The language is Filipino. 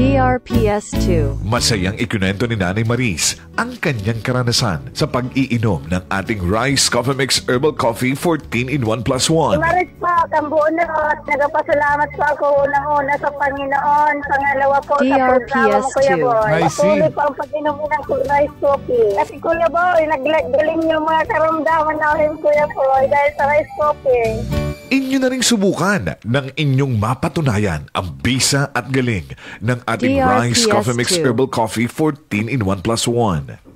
DRPS2. Masayang ikunento ni Nanay Maris ang kanyang karanasan sa pag-iinom ng ating Rice Coffee Mix Herbal Coffee 14 in 1 plus 1. Maris po, Kambunot. Nagpasalamat po ako unang-una sa Panginoon. Pangalawa po sa programa mo, Kuya DRPS2. Boy. I see. Patuloy po ang pag-inom mo ng rice coffee. Kasi Kuya Boy, naggaling yung mga karamdaman namin, Kuya Boy, dahil sa rice coffee. Inyo na ring subukan ng inyong mapatunayan ang bisa at galing ng ating Rice DRPS2. Coffee Mix Herbal Coffee 14 in 1 plus 1.